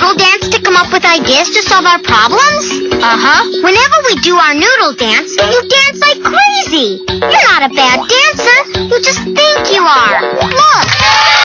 noodle dance to come up with ideas to solve our problems? Uh-huh. Whenever we do our noodle dance, you dance like crazy. You're not a bad dancer. You just think you are.